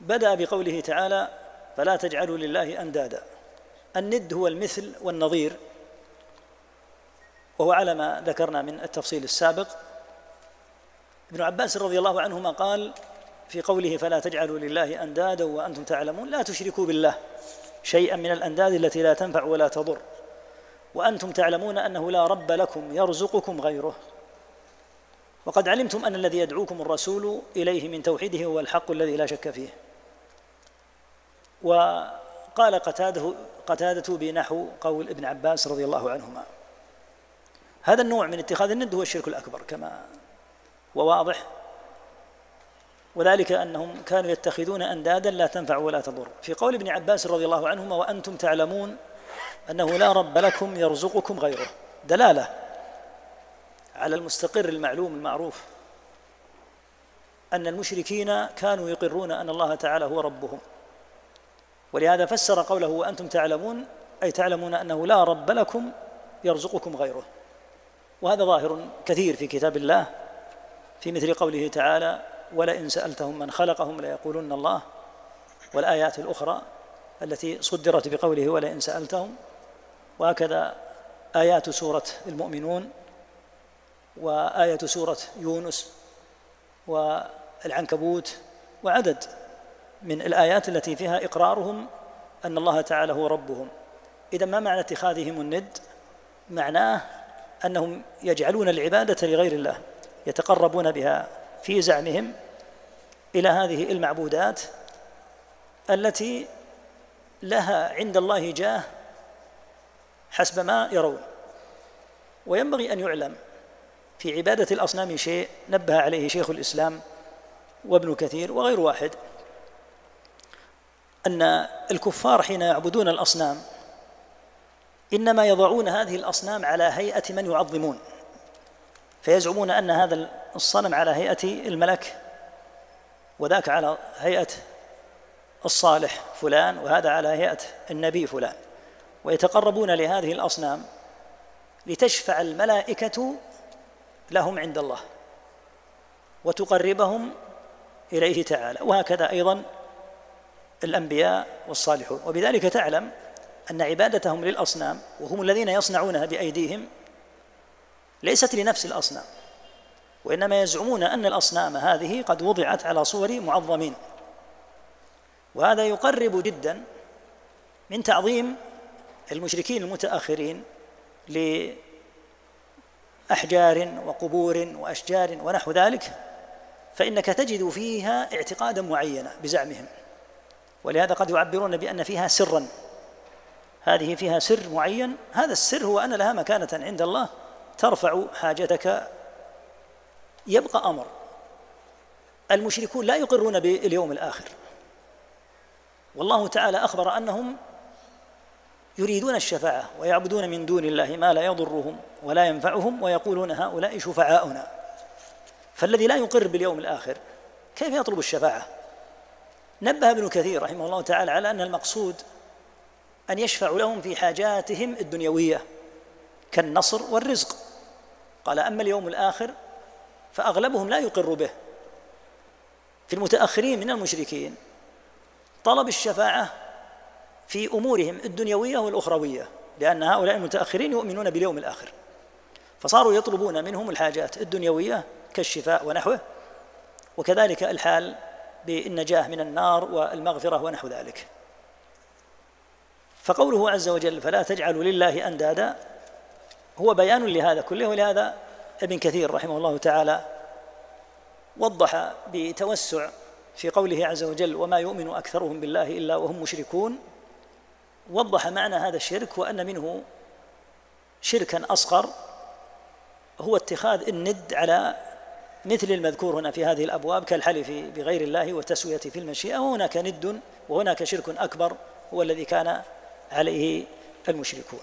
بدأ بقوله تعالى فلا تجعلوا لله أندادا. الند هو المثل والنظير وهو على ما ذكرنا من التفصيل السابق. ابن عباس رضي الله عنهما قال في قوله فلا تجعلوا لله أندادا وأنتم تعلمون لا تشركوا بالله شيئا من الأنداد التي لا تنفع ولا تضر وأنتم تعلمون أنه لا رب لكم يرزقكم غيره. وقد علمتم أن الذي يدعوكم الرسول إليه من توحيده هو الحق الذي لا شك فيه. وقال قتاده قتادة بنحو قول ابن عباس رضي الله عنهما. هذا النوع من اتخاذ الند هو الشرك الأكبر كما هو واضح. وذلك أنهم كانوا يتخذون أندادا لا تنفع ولا تضر. في قول ابن عباس رضي الله عنهما وأنتم تعلمون أنه لا رب لكم يرزقكم غيره. دلالة على المستقر المعلوم المعروف أن المشركين كانوا يقرون أن الله تعالى هو ربهم. ولهذا فسر قوله وأنتم تعلمون أي تعلمون أنه لا رب لكم يرزقكم غيره. وهذا ظاهر كثير في كتاب الله في مثل قوله تعالى ولئن سألتهم من خلقهم ليقولن الله. والآيات الأخرى التي صدرت بقوله ولئن سألتهم. وهكذا آيات سورة المؤمنون وآية سورة يونس والعنكبوت وعدد من الآيات التي فيها إقرارهم أن الله تعالى هو ربهم. إذا ما معنى اتخاذهم الند؟ معناه أنهم يجعلون العبادة لغير الله يتقربون بها في زعمهم إلى هذه المعبودات التي لها عند الله جاه حسب ما يرون. وينبغي أن يعلم في عبادة الأصنام شيء نبه عليه شيخ الإسلام وابن كثير وغير واحد أن الكفار حين يعبدون الأصنام إنما يضعون هذه الأصنام على هيئة من يعظمون. فيزعمون أن هذا الصنم على هيئة الملك وذاك على هيئة الصالح فلان وهذا على هيئة النبي فلان. ويتقربون لهذه الأصنام لتشفع الملائكة لهم عند الله وتقربهم إليه تعالى. وهكذا أيضا الأنبياء والصالحون. وبذلك تعلم أن عبادتهم للأصنام وهم الذين يصنعونها بأيديهم ليست لنفس الأصنام وإنما يزعمون أن الأصنام هذه قد وضعت على صور معظمين. وهذا يقرب جدا من تعظيم المشركين المتأخرين لأحجار وقبور وأشجار ونحو ذلك فإنك تجد فيها اعتقادا معينا بزعمهم. ولهذا قد يعبرون بأن فيها سرا. هذه فيها سر معين. هذا السر هو أن لها مكانة عند الله ترفع حاجتك. يبقى أمر. المشركون لا يقرون باليوم الآخر. والله تعالى أخبر أنهم يريدون الشفاعة ويعبدون من دون الله ما لا يضرهم ولا ينفعهم ويقولون هؤلاء شفعاؤنا. فالذي لا يقر باليوم الآخر كيف يطلب الشفاعة؟ نبه ابن كثير رحمه الله تعالى على أن المقصود أن يشفعوا لهم في حاجاتهم الدنيوية كالنصر والرزق. قال أما اليوم الآخر فأغلبهم لا يقر به. في المتأخرين من المشركين طلب الشفاعة في أمورهم الدنيوية والأخروية لأن هؤلاء المتأخرين يؤمنون باليوم الآخر. فصاروا يطلبون منهم الحاجات الدنيوية كالشفاء ونحوه وكذلك الحال بالنجاة من النار والمغفرة ونحو ذلك. فقوله عز وجل فلا تجعلوا لله أندادا هو بيان لهذا كله ولهذا ابن كثير رحمه الله تعالى وضح بتوسع في قوله عز وجل وما يؤمن أكثرهم بالله إلا وهم مشركون وضح معنى هذا الشرك وأن منه شركا أصغر هو اتخاذ الند على مثل المذكور هنا في هذه الأبواب كالحلف بغير الله والتسويه في المشيئة وهناك ند وهناك شرك أكبر هو الذي كان عليه المشركون.